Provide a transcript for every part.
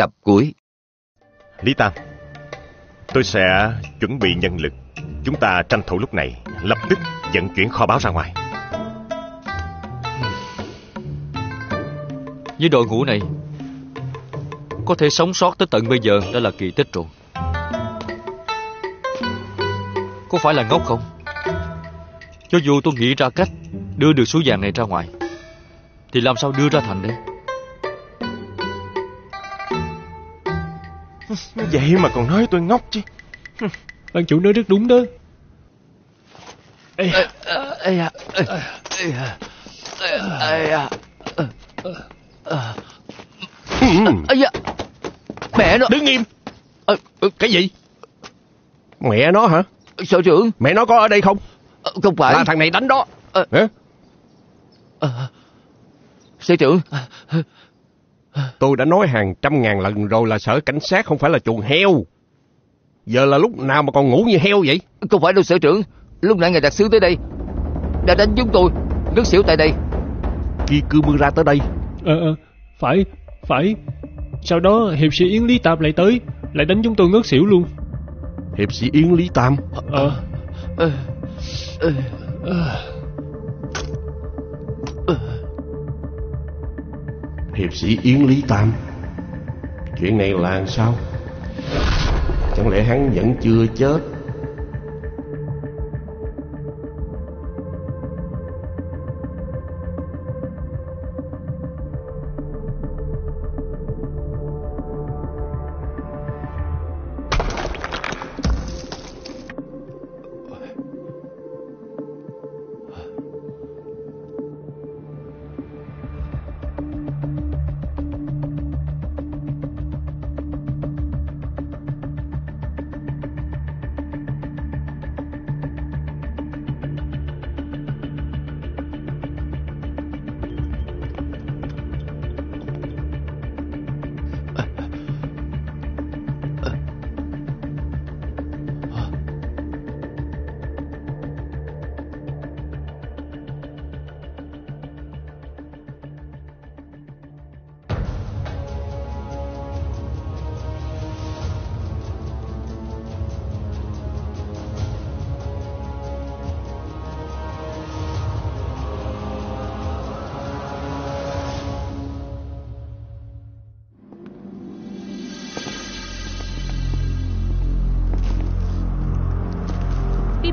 Tập cuối. Lý Tam Tôi sẽ chuẩn bị nhân lực. Chúng ta tranh thủ lúc này Lập tức vận chuyển kho báo ra ngoài. Với đội ngũ này Có thể sống sót tới tận bây giờ đã là kỳ tích rồi. Có phải là ngốc không? Cho dù tôi nghĩ ra cách Đưa được số vàng này ra ngoài Thì làm sao đưa ra thành đây Vậy mà còn nói tôi ngốc chứ. Ban chủ nói rất đúng đó. Ê Ê à Ê à Ê à Ây da Mẹ nó. Đứng im. Ờ, Cái gì? Mẹ nó hả? Sở trưởng? Mẹ nó có ở đây không? Ờ, Không phải. Là thằng này đánh đó. Ờ. Hả? Ờ, Sở trưởng Tôi đã nói hàng trăm ngàn lần rồi là sở cảnh sát không phải là chuồng heo. Giờ là lúc nào mà còn ngủ như heo vậy? Không phải đâu sở trưởng. Lúc nãy ngài đặc sứ tới đây. Đã đánh chúng tôi. Ngất xỉu tại đây. Kikumura tới đây. Ờ ờ Phải Phải. Sau đó hiệp sĩ Yến Lý Tạp lại tới Lại đánh chúng tôi ngất xỉu luôn. Hiệp sĩ Yến Lý Tam? Ờ. Ờ, ờ, Hiệp sĩ Yến Lý Tam. Chuyện này là sao? Chẳng lẽ hắn vẫn chưa chết?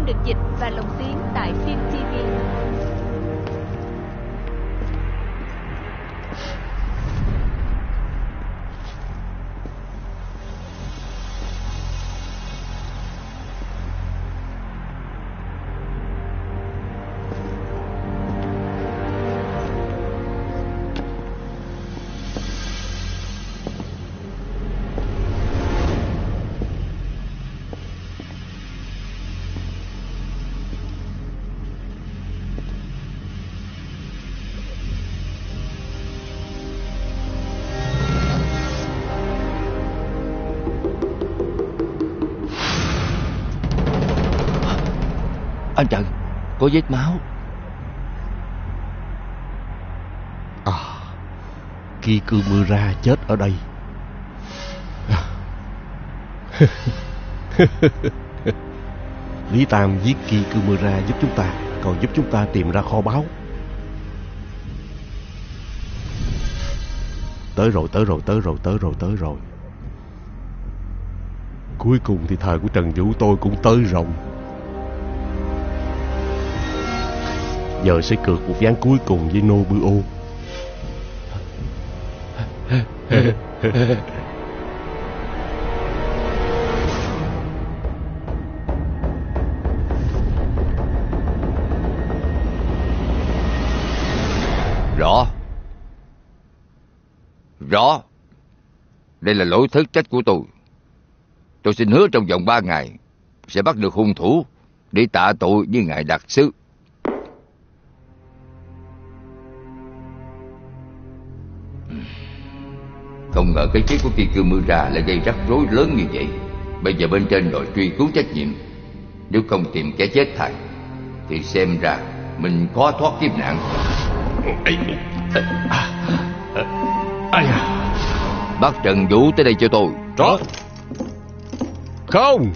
Được dịch và lồng tiếng tại Phim TV. Có vết máu. À Kikumura chết ở đây. Lý Tam giết Kikumura giúp chúng ta Còn giúp chúng ta tìm ra kho báu. Tới rồi, tới rồi, tới rồi, tới rồi, tới rồi. Cuối cùng thì thời của Trần Vũ tôi cũng tới rồi Giờ sẽ cược một ván cuối cùng với Nobuo. Rõ. Rõ. Đây là lỗi thất trách của tôi. Tôi xin hứa trong vòng ba ngày Sẽ bắt được hung thủ Để tạ tội với ngài đặc sứ. Không ngờ cái chết của Kikumura lại gây rắc rối lớn như vậy. Bây giờ bên trên đòi truy cứu trách nhiệm. Nếu không tìm kẻ chết thằng Thì xem ra mình khó thoát kiếp nạn. Ai à. Bắt Trần Vũ tới đây cho tôi. Đó. Không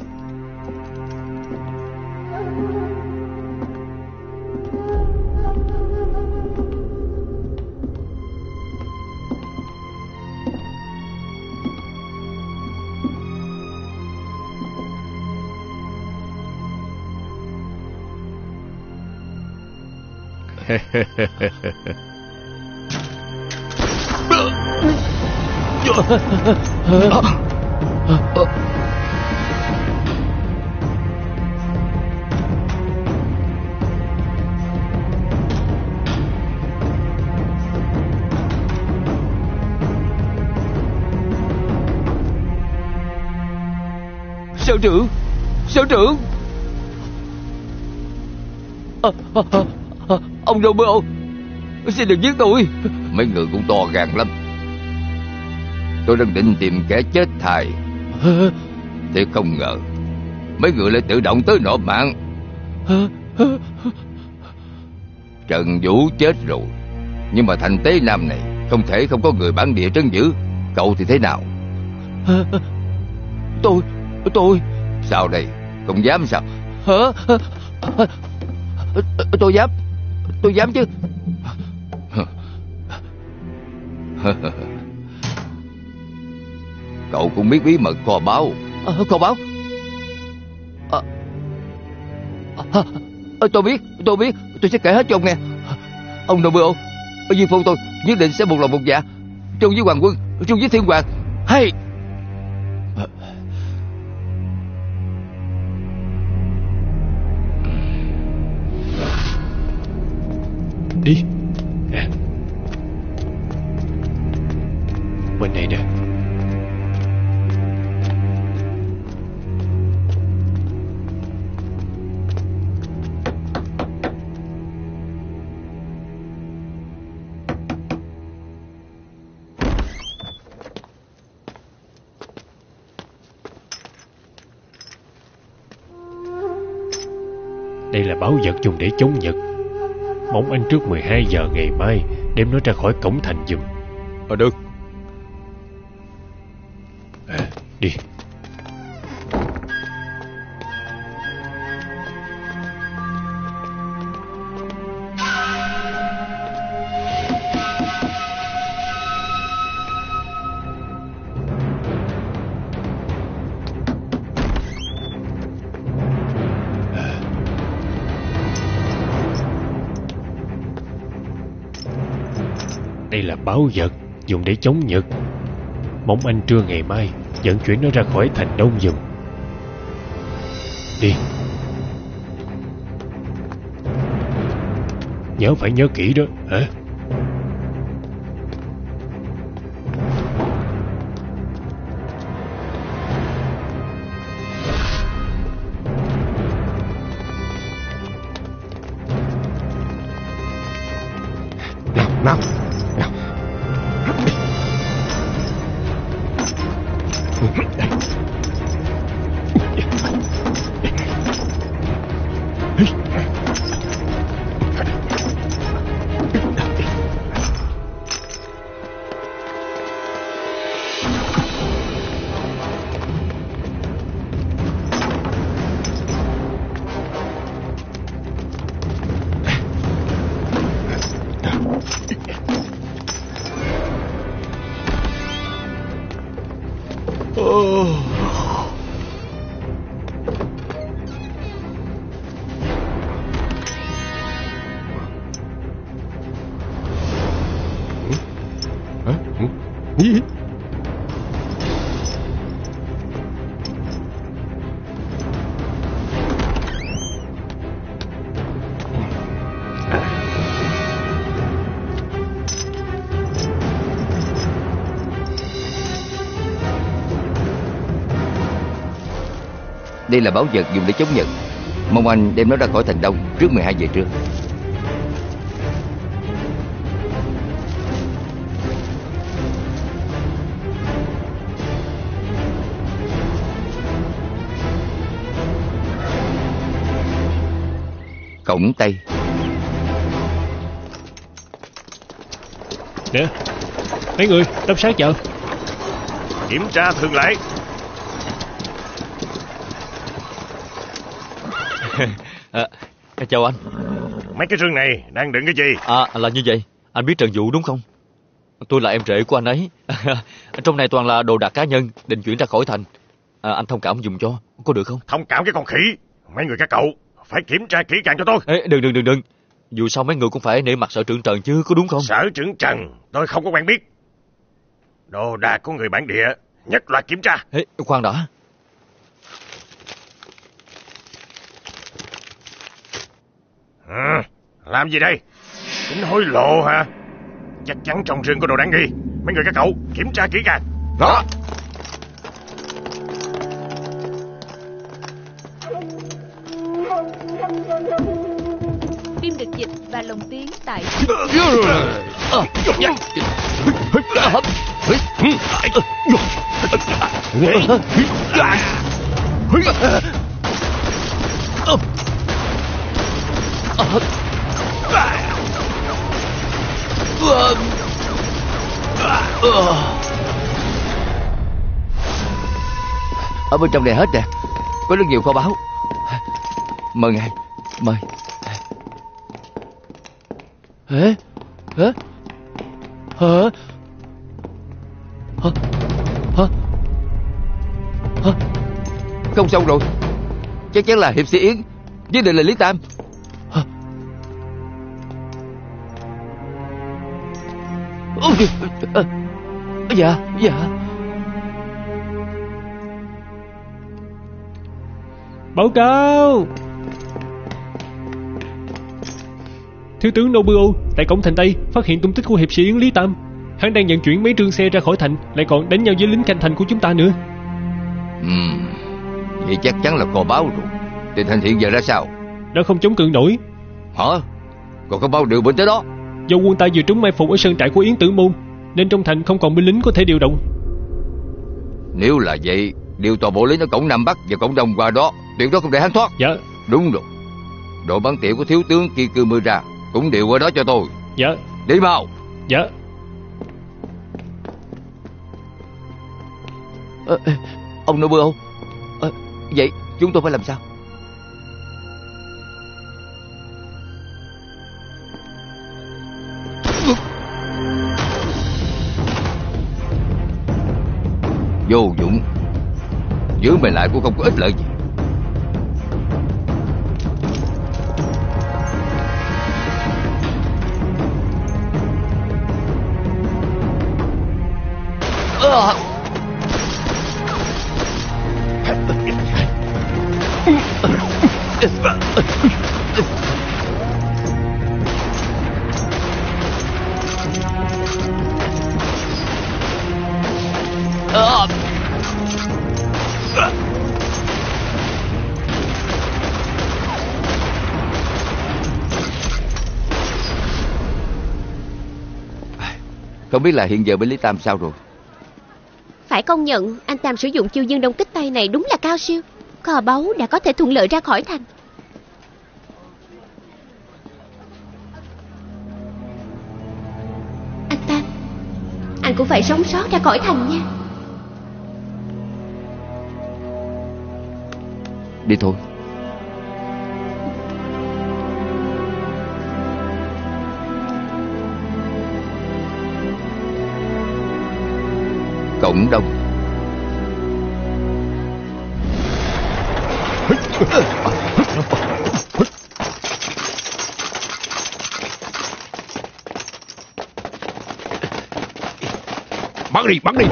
Sở trưởng Sở trưởng à, à, à, Ông Romeo Xin đừng giết tôi. Mấy người cũng to gan lắm. Tôi đang định tìm kẻ chết thài Thì không ngờ Mấy người lại tự động tới nộp mạng. Trần Vũ chết rồi. Nhưng mà thành tế nam này Không thể không có người bản địa trấn giữ. Cậu thì thế nào? Tôi Tôi. Sao đây? Không dám sao? Hả? Tôi dám Tôi dám chứ? Cậu cũng biết bí mật kho báu. À, Kho báu? À, à, à, Tôi biết Tôi biết. Tôi sẽ kể hết cho ông nghe. Ông Nobel Diêm Phu tôi nhất định sẽ một lòng một dạ. Trung với Hoàng Quân Trung với Thiên Hoàng. Hay Đi. Nè. Bên này nè. Đây là báo vật dùng để chống Nhật Mong anh trước 12 giờ ngày mai Đem nó ra khỏi cổng thành giùm. Ờ được. À, Đi Đây báo vật dùng để chống Nhật. Mong anh trưa ngày mai, Dẫn chuyển nó ra khỏi thành đông dùm. Đi. Nhớ phải nhớ kỹ đó, hả? Ei. Đây là báo vật dùng để chống Nhật. Mong anh đem nó ra khỏi thành đông Trước 12 giờ trưa. Cổng Tây Nè Mấy người Đắp sát chợ. Kiểm tra thường lệ à, Chào anh. Mấy cái rương này đang đựng cái gì? À là như vậy. Anh biết Trần Vũ đúng không? Tôi là em rể của anh ấy. Trong này toàn là đồ đạc cá nhân Định chuyển ra khỏi thành. À, Anh thông cảm dùng cho. Có được không? Thông cảm cái con khỉ. Mấy người các cậu Phải kiểm tra kỹ càng cho tôi Ê, Đừng đừng đừng đừng. Dù sao mấy người cũng phải nể mặt sở trưởng Trần chứ Có đúng không? Sở trưởng Trần Tôi không có quen biết. Đồ đạc của người bản địa Nhất loạt kiểm tra. Ê, Khoan đã ừ, Làm gì đây Tính hối lộ hả Chắc chắn trong rừng có đồ đáng nghi Mấy người các cậu kiểm tra kỹ càng Đó Phim được dịch và lồng tiếng tại ở bên trong này hết nè Có rất nhiều kho báu Mời ngài Mời Hả? Hả? Hả? Hả? Hả? Hả? Không xong rồi Chắc chắn là Hiệp sĩ Yến Với định là Lý Tam Dạ, dạ. Báo cáo. Thiếu tướng Nobuo tại cổng thành Tây phát hiện tung tích của hiệp sĩ Yến Lý Tam. Hắn đang vận chuyển mấy trương xe ra khỏi thành Lại còn đánh nhau với lính canh thành của chúng ta nữa. Ừm, Vậy chắc chắn là kho báo rồi. Tình hình hiện giờ ra sao? Đã không chống cự nổi. Hả? Còn kho báo điều bên tới đó Do quân ta vừa trúng mai phục ở sơn trại của Yến Tử Môn Nên trong thành không còn binh lính có thể điều động. Nếu là vậy Điều toàn bộ lính ở cổng Nam Bắc và cổng Đông qua đó Tuyệt đối không để hắn thoát. Dạ, Đúng rồi. Đội bắn tiểu của thiếu tướng kia cư mưa ra Cũng điều qua đó cho tôi. Dạ, Đi mau. Dạ. Ờ, Ông Nobuo ờ, Vậy chúng tôi phải làm sao Giữ mày lại cũng không có ích lợi gì. Không biết là hiện giờ bên Lý Tam sao rồi? Phải công nhận anh Tam sử dụng chiêu dương đông kích tay này đúng là cao siêu. Kho báu đã có thể thuận lợi ra khỏi thành. Anh Tam Anh cũng phải sống sót ra khỏi thành nha. Đi thôi Cộng đồng. Bắn đi, bắn đi.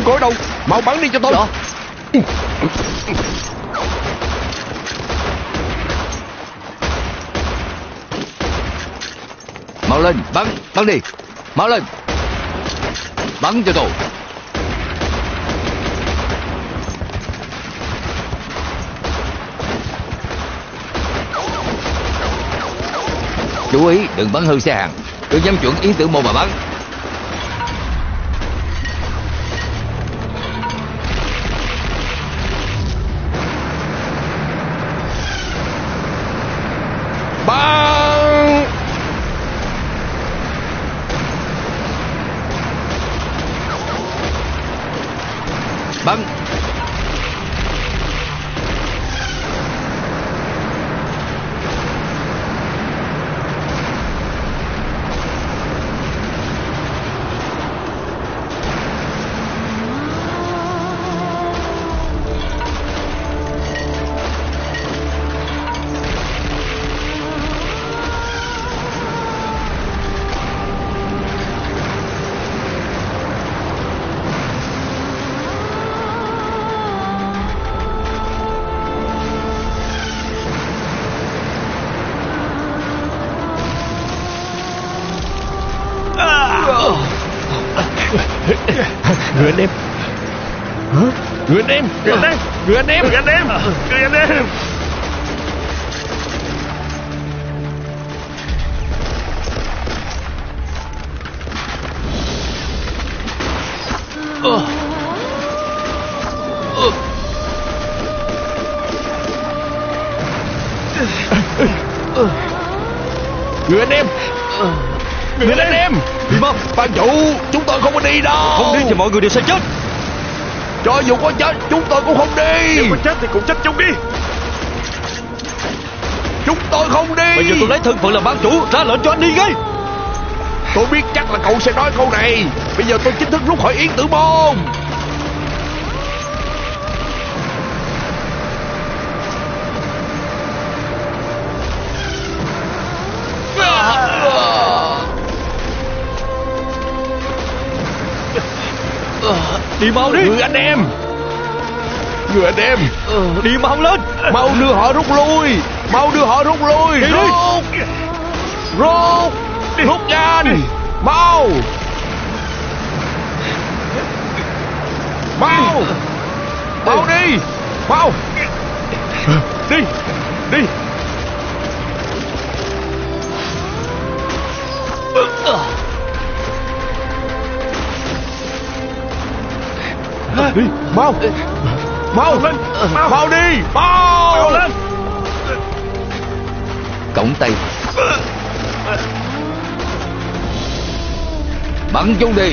Xuống cối đâu? Mau bắn đi cho tôi. Dạ. Mau lên, bắn Bắn đi. Mau lên. Bắn cho tôi. Chú ý, đừng bắn hư xe hàng. Cứ nhắm chuẩn ý tưởng môn mà Bắn. Người anh em Người anh em Người anh em. Anh em. Người anh em Người anh em. Người anh em. mau. Ban chủ Chúng tôi không có đi đâu. Không đi thì mọi người đều sẽ chết Cho dù có chết Chúng tôi cũng không đi. Nếu có chết thì cũng chết chung đi. Chúng tôi không đi. Bây giờ tôi lấy thân phận là ban chủ Ra lệnh cho anh đi ngay. Tôi biết chắc là cậu sẽ nói câu này. Bây giờ tôi chính thức rút khỏi Yến Tử Môn Đi mau đi. Người anh em. Người anh em. Đi mau lên. Mau đưa họ rút lui. Mau đưa họ rút lui. Đi đi. Rút. Rút. Rút nhanh. Mau. Mau. Mau đi. Mau. Đi. Đi Đi Mau. Mau lên. Mau đi. Mau. Lên. Cổng tay. Bắn chúng đi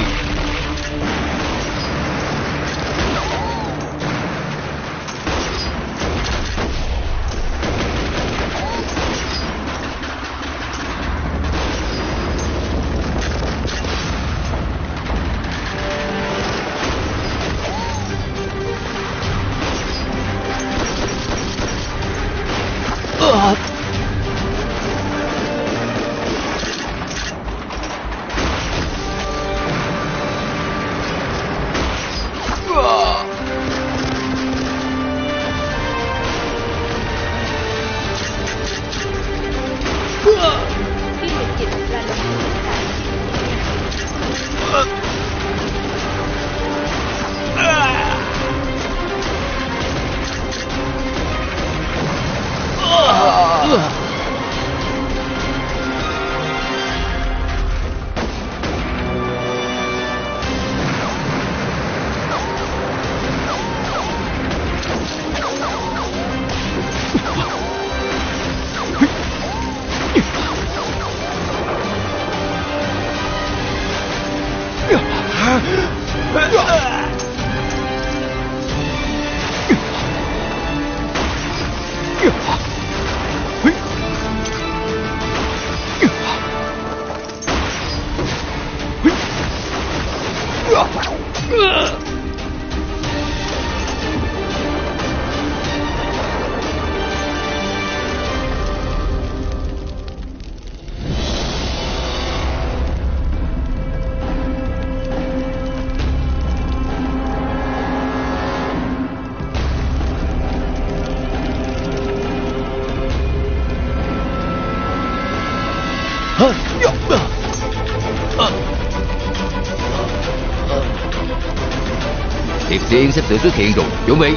sự xuất hiện rồi Chuẩn bị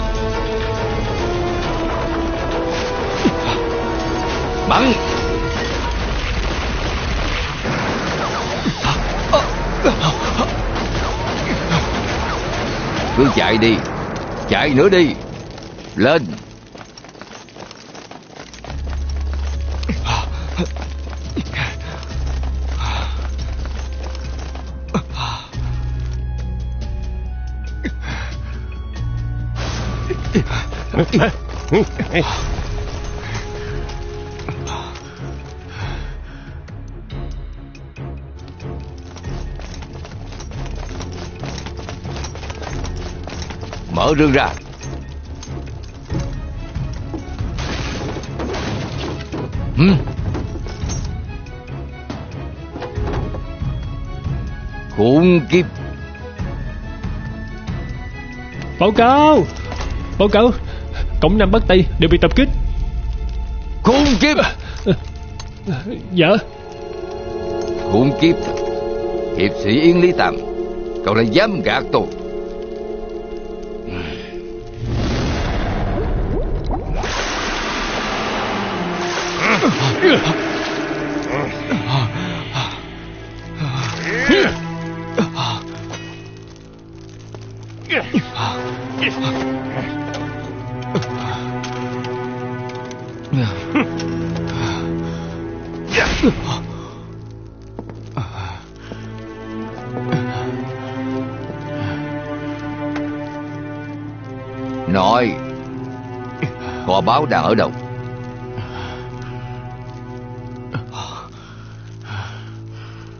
Bắn. Cứ chạy đi. Chạy nữa đi. Lên. Mở rương ra. Ừ. Khủng kiếp Báo cáo. Báo cáo. Cổng Nam Bắc Tây đều bị tập kích. Khủng kiếp. Dạ. Khủng kiếp. Hiệp sĩ Yến Lý Tàm Cậu lại dám gạt tôi. Nói Kho báo đang ở đâu?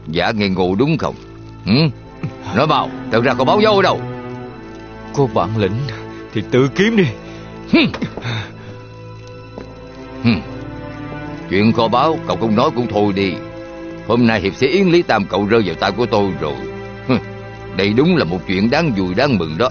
Dạ nghe ngu đúng không? Ừ? Nói mau Thật ra kho báo giấu ở đâu? Có bản lĩnh Thì tự kiếm đi. Chuyện kho báo cậu không nói cũng thôi đi. Hôm nay hiệp sĩ Yến Lý Tam cậu rơi vào tay của tôi rồi. Đây đúng là một chuyện đáng vui đáng mừng đó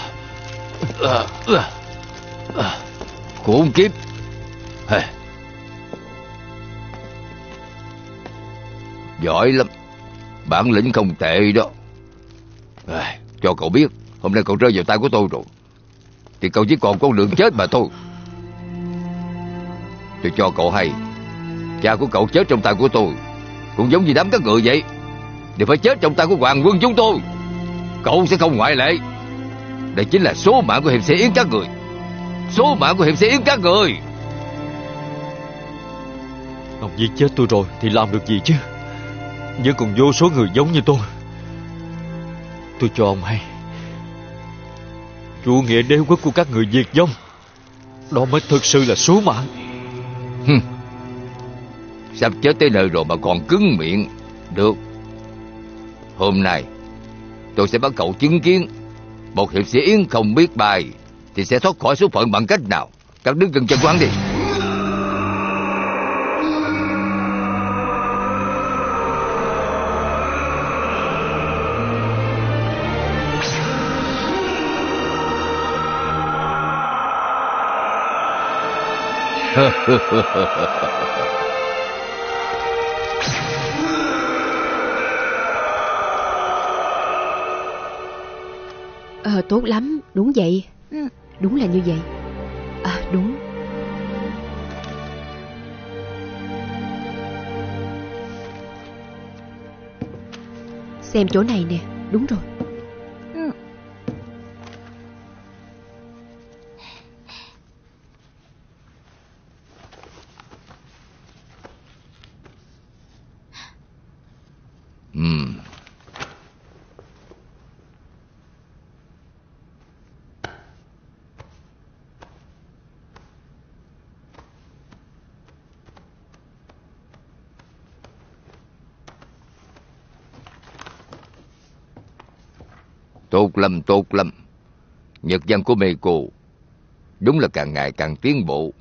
Ờ, ờ, ờ. Khốn kiếp. Hề. Giỏi lắm. Bản lĩnh không tệ đó. À, Cho cậu biết Hôm nay cậu rơi vào tay của tôi rồi. Thì cậu chỉ còn con đường chết mà thôi. Tôi cho cậu hay. Cha của cậu chết trong tay của tôi. Cũng giống như đám các người vậy. Đều phải chết trong tay của hoàng quân chúng tôi. Cậu sẽ không ngoại lệ. Đây chính là số mạng của hiệp sĩ Yến các người. Số mạng của hiệp sĩ Yến các người. Ông giết chết tôi rồi Thì làm được gì chứ? Vẫn còn vô số người giống như tôi. Tôi cho ông hay. Chủ nghĩa đế quốc của các người diệt vong Đó mới thực sự là số mạng. Sắp chết tới nơi rồi mà còn cứng miệng. Được. Hôm nay Tôi sẽ bắt cậu chứng kiến một hiệp sĩ Yến không biết bài, Thì sẽ thoát khỏi số phận bằng cách nào? Các đứng gần chân của hắn đi. Ờ tốt lắm. Đúng vậy. Đúng là như vậy. À đúng. Xem chỗ này nè. Đúng rồi Tốt lắm, tốt lắm. Nhật văn của Meiko đúng là càng ngày càng tiến bộ.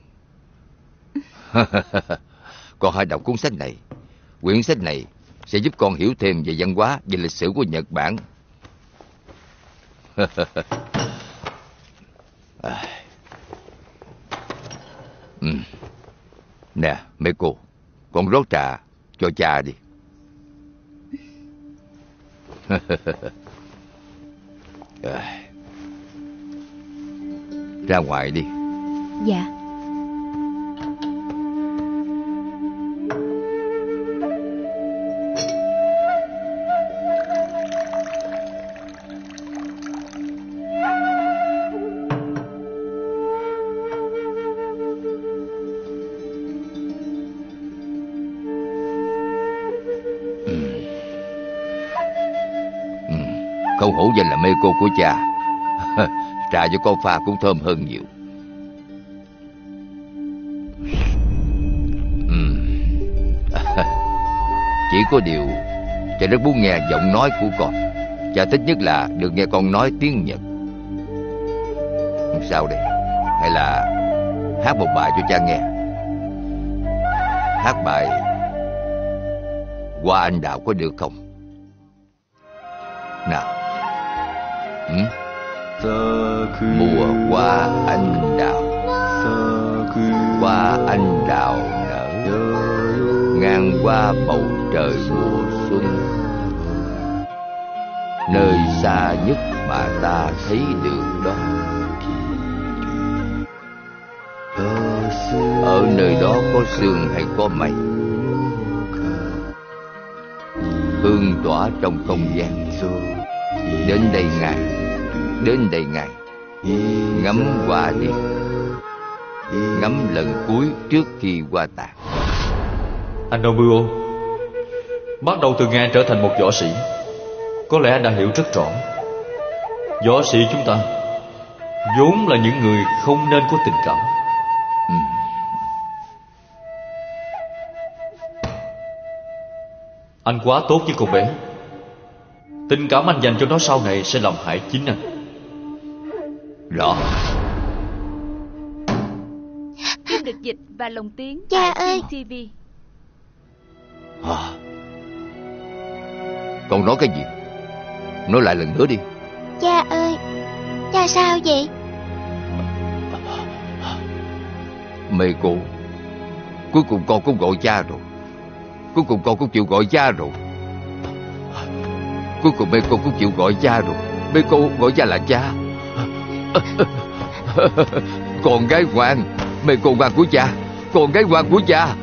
con hãy đọc cuốn sách này. Quyển sách này sẽ giúp con hiểu thêm về văn hóa và lịch sử của Nhật Bản. nè, ừ. Nè, Meiko, con rót trà cho cha đi. À. Ra ngoài đi. Dạ hổ danh là mê cô của cha. Trà cho con pha cũng thơm hơn nhiều. Ừ. Chỉ có điều, Cha rất muốn nghe giọng nói của con Cha thích nhất là được nghe con nói tiếng Nhật Sao đây Hay là hát một bài cho cha nghe Hát bài Qua anh đạo có được không Mùa hoa anh đào. Hoa anh đào nở. Ngang qua bầu trời mùa xuân. Nơi xa nhất mà ta thấy được đó. Ở nơi đó có sương hay có mây? Hương tỏa trong không gian. Đến đây ngài Đến đây ngài Ngắm hoa đi. Ngắm lần cuối trước khi qua tàn. Anh Nobuo Bắt đầu từ ngày anh trở thành một võ sĩ. Có lẽ anh đã hiểu rất rõ. Võ sĩ chúng ta vốn là những người không nên có tình cảm. Ừ. Anh quá tốt với con bé. Tình cảm anh dành cho nó sau này sẽ làm hại chính anh Rõ Phim được dịch và lồng tiếng Cha tại ơi! TV. à. Con nói cái gì? Nói lại lần nữa đi. Cha ơi Cha sao vậy? Mê cô. Cuối cùng con cũng gọi cha rồi. Cuối cùng con cũng chịu gọi cha rồi. Cuối cùng mê cô cũng chịu gọi cha rồi. Mê cô gọi cha là cha Con gái ngoan Mê cô ngoan của cha. Con gái ngoan của cha.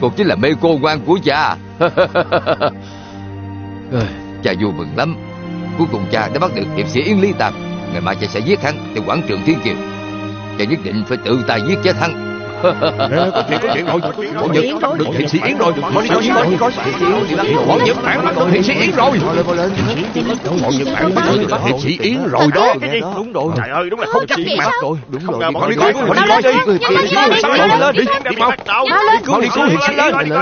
Con chính là mê cô ngoan của cha. Cha vui mừng lắm. Cuối cùng cha đã bắt được hiệp sĩ Yến Lý Tam Ngày mai cha sẽ giết hắn Tại quảng trường Thiên Kiều. Cha nhất định phải tự tay giết chết hắn. Có chuyện có chuyện rồi Bọn Nhật được hiệp sĩ Yến rồi Bọn Nhật được Bọn Nhật Bản bắt được hiệp sĩ Yến rồi Bọn Nhật Bản bắt được hiệp sĩ Yến rồi đó? Đúng rồi Trời ơi đúng là không mà sao? rồi Đúng rồi Bọn đi coi Bọn đi coi đi Nhanh lên, đi Đi mau Mau lên. Đi cứu hiệp sĩ Yến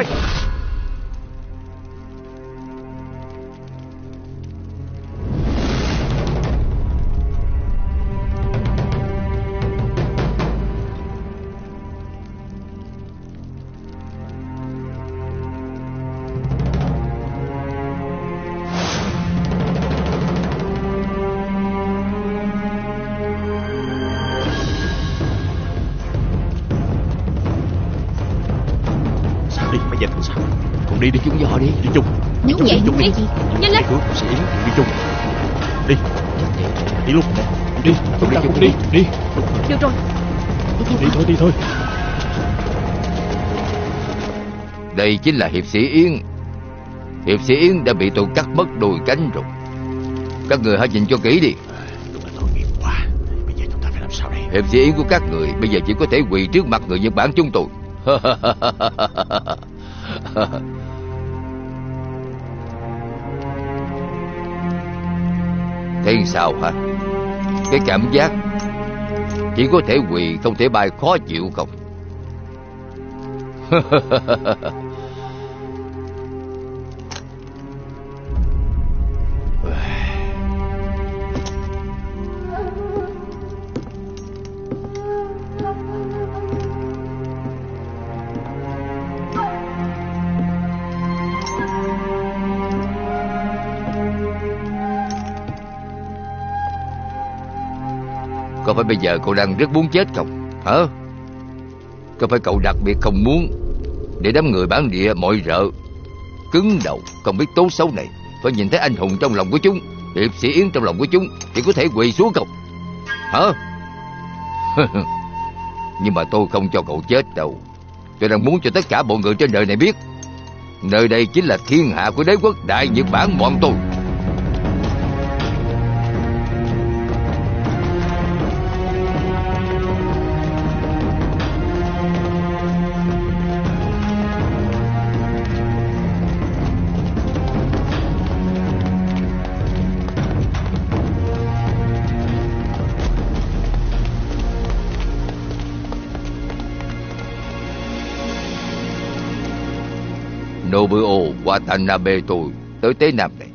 đi chung. Nếu vậy chung đi. cái gì Nhanh lên. hiệp sĩ Yến Đi chung. Đi. Đi luôn. Đi, chúng ta cùng đi, đi, Được rồi. Đi thôi, đi thôi. Đây chính là hiệp sĩ Yến. Hiệp sĩ Yến đã bị tôi cắt mất đôi cánh rồi. Các người hãy nhìn cho kỹ đi. Đúng là tội nghiệp quá. Bây giờ chúng ta phải làm sao đây? Hiệp sĩ Yến của các người Bây giờ chỉ có thể quỳ trước mặt người Nhật Bản chúng tôi Thế sao hả? Cái cảm giác Chỉ có thể quỳ, không thể bay, khó chịu không? phải bây giờ cậu đang rất muốn chết không Hả? Có phải cậu đặc biệt không muốn Để đám người bản địa mọi rợ Cứng đầu, không biết tố xấu này Phải nhìn thấy anh hùng trong lòng của chúng, Hiệp sĩ Yến trong lòng của chúng Thì có thể quỳ xuống không? Hả? Nhưng mà tôi không cho cậu chết đâu. Tôi đang muốn cho tất cả mọi người trên đời này biết, Nơi đây chính là thiên hạ của đế quốc Đại Nhật Bản bọn tôi. Nobuo Watanabe tôi tới Tế Nam này.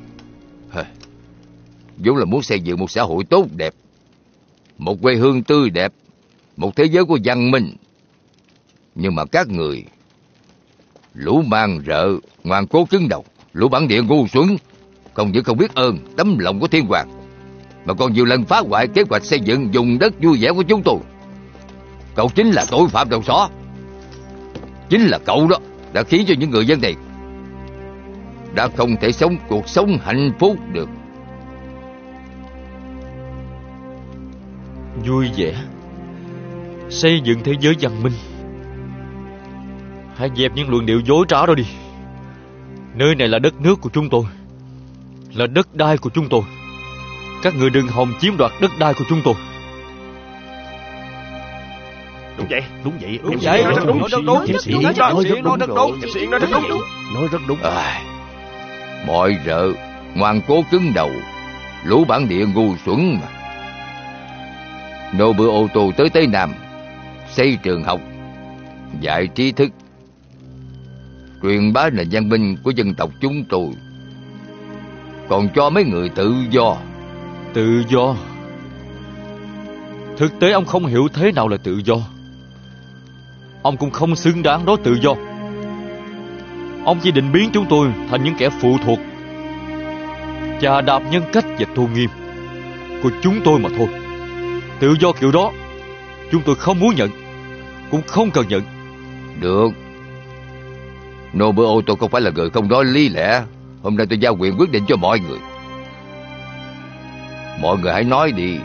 Vốn là muốn xây dựng một xã hội tốt đẹp, một quê hương tươi đẹp, một thế giới của văn minh. Nhưng mà các người, lũ mang rợ, ngoan cố cứng đầu, lũ bản địa ngu xuẩn, không những không biết ơn tấm lòng của thiên hoàng, mà còn nhiều lần phá hoại kế hoạch xây dựng dùng đất vui vẻ của chúng tôi. Cậu chính là tội phạm đầu sỏ. Chính là cậu đó đã khiến cho những người dân này đã không thể sống cuộc sống hạnh phúc được. Vui vẻ Xây dựng thế giới văn minh Hãy dẹp những luận điệu dối trá đó đi Nơi này là đất nước của chúng tôi Là đất đai của chúng tôi Các người đừng hòng chiếm đoạt đất đai của chúng tôi Đúng vậy, đúng vậy. Đúng vậy, nói rất đúng. hiệp sĩ sĩ nói nói rất rất đúng. đúng rồi. Hiệp sĩ nói rất đúng. Nói rất đúng À, mọi rợ ngoan cố cứng đầu, lũ bản địa ngu xuẩn mà. Nobu ô tô tới Tây Nam, xây trường học, dạy trí thức, truyền bá nền văn minh của dân tộc chúng tôi. Còn cho mấy người tự do, Tự do? Thực tế ông không hiểu thế nào là tự do. Ông cũng không xứng đáng đó tự do. Ông chỉ định biến chúng tôi thành những kẻ phụ thuộc, Chà đạp nhân cách và tôn nghiêm Của chúng tôi mà thôi Tự do kiểu đó, Chúng tôi không muốn nhận, Cũng không cần nhận được. Nobu ô tôi không phải là người không nói lý lẽ. Hôm nay tôi giao quyền quyết định cho mọi người. Mọi người hãy nói đi.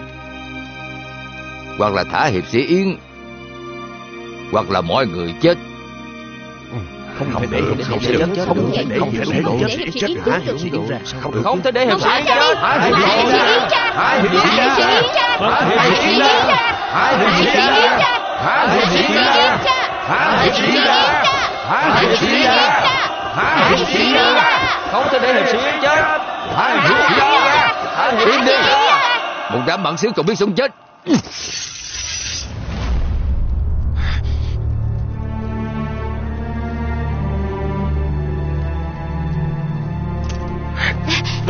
Hoặc là thả hiệp sĩ Yến, Hoặc là mọi người chết không thể để hiệp sĩ chết chết Không thể để không thể để chết chết hả chết sĩ được. ra không được Không thể để Không phải ra Thả hiệp sĩ Yến ra Thả hiệp sĩ ra ra Thả hiệp sĩ ra Thả hiệp sĩ ra Thả hiệp sĩ ra Thả hiệp sĩ ra Thả hiệp sĩ ra Thả hiệp sĩ ra Không thể để hiệp sĩ chết Thả hiệp sĩ ra Thả hiệp Im đi Một đám bản xứ còn biết sống chết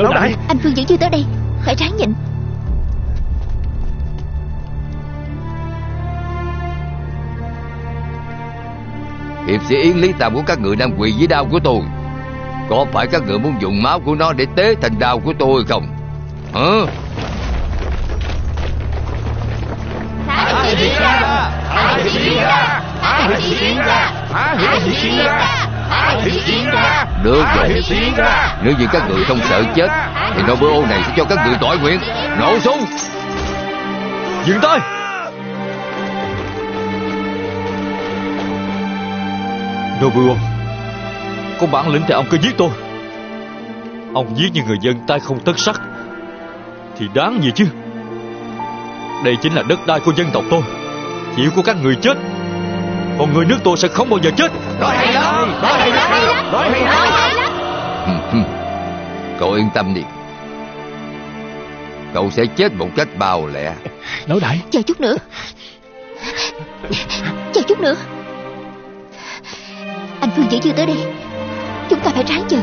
Lão đại Anh Phương vẫn chưa tới đây. Phải ráng nhịn. Hiệp sĩ Yến Lý Tam của các người đang quỳ dưới đao của tôi. Có phải các người muốn dùng máu của nó để tế thành đao của tôi không? Hả? Thả hiệp sĩ ra Thả hiệp sĩ ra Thả hiệp sĩ ra Thả hiệp sĩ ra Hiệp sĩ ra Được rồi Nếu như các người không sợ chết Thì Nobuo này sẽ cho các người tội nguyện. Nổ súng. Dừng tay Nobuo Có bản lĩnh thì ông cứ giết tôi. Ông giết những người dân tay không tất sắt Thì đáng gì chứ? Đây chính là đất đai của dân tộc tôi. Chịu của các người chết Còn người nước tôi sẽ không bao giờ chết. Nói hay lắm. Nói hay lắm. Nói hay lắm. Cậu yên tâm đi. Cậu sẽ chết một cách bao lẹ. Lão đại. Chờ chút nữa. Chờ chút nữa. Anh Phương vẫn chưa tới đây. Chúng ta phải ráng chờ.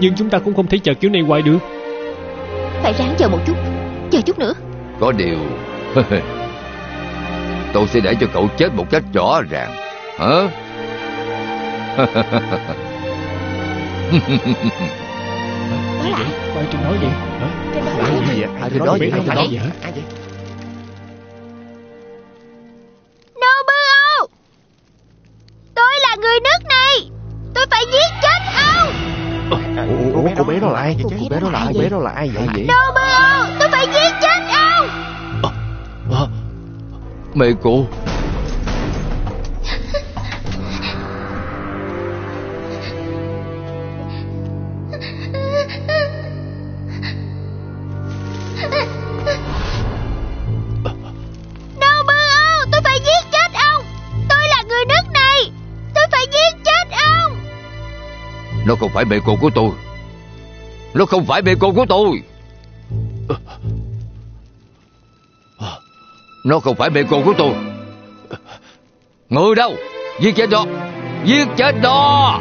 Nhưng chúng ta cũng không thể chờ kiểu này hoài được. Phải ráng chờ một chút. Chờ chút nữa. Có điều Tôi sẽ để cho cậu chết một cách rõ ràng Hả? Nói lại Coi Trinh nói gì hả? Trinh nói Ai gì vậy? Ai Trinh nói gì? Ai Trinh nói gì hả? Ai vậy? Nobuo Tôi là người nước này Tôi phải giết chết ông Ủa, ủa, ủa cô bé đó là ai? Cô bé đó là ai vậy? Nobuo chết ông. Nó không phải mẹ cô của tôi. Nó không phải mẹ cô của tôi Nó không phải mẹ con của tôi. Người đâu? Giết chết nó. Giết chết nó.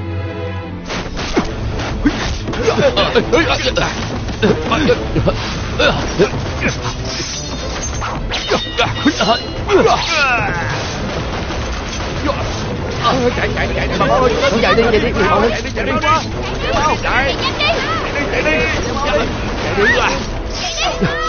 Chạy chạy chạy bà ơi chạy đi chạy đi chạy đi chạy đi chạy đi chạy chạy đi chạy đi.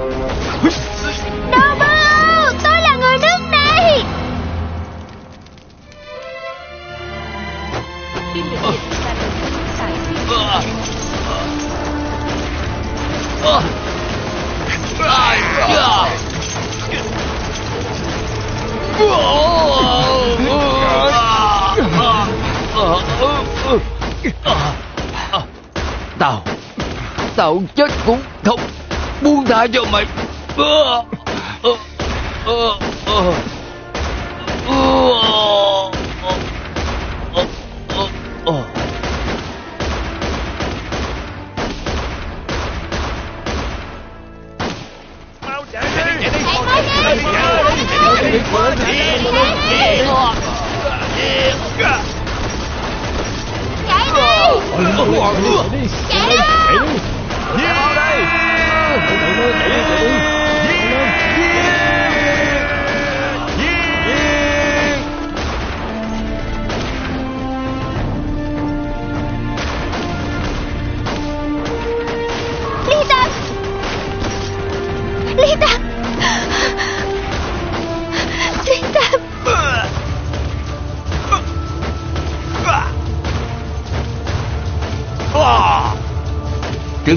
Tao chết cũng không Buông tha cho mày Ờ, ờ, ờ, ờ. Ờ, ờ.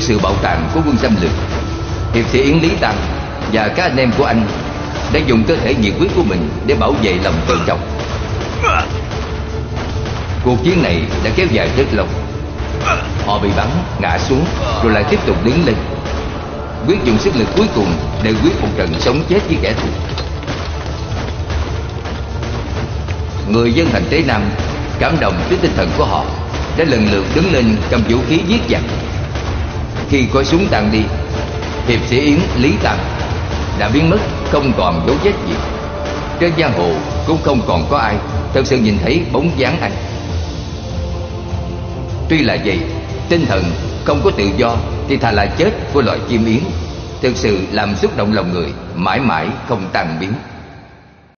Sự bạo tàn của quân xâm lược. Hiệp sĩ Yến Lý Tăng Và các anh em của anh Đã dùng cơ thể nhiệt huyết của mình Để bảo vệ lòng dân trọng. Cuộc chiến này đã kéo dài rất lâu. Họ bị bắn, ngã xuống Rồi lại tiếp tục đứng lên. Quyết dùng sức lực cuối cùng Để quyết một trận sống chết với kẻ thù. Người dân thành Tế Nam Cảm động trước tinh thần của họ Đã lần lượt đứng lên cầm vũ khí giết giặc. Khi khói súng tàn đi, Hiệp sĩ Yến Lý tàng, Đã biến mất, không còn dấu vết gì. Trên giang hồ cũng không còn có ai, Thật sự nhìn thấy bóng dáng anh Tuy là vậy, Tinh thần không có tự do Thì thà là chết của loài chim yến, Thực sự làm xúc động lòng người, Mãi mãi không tan biến.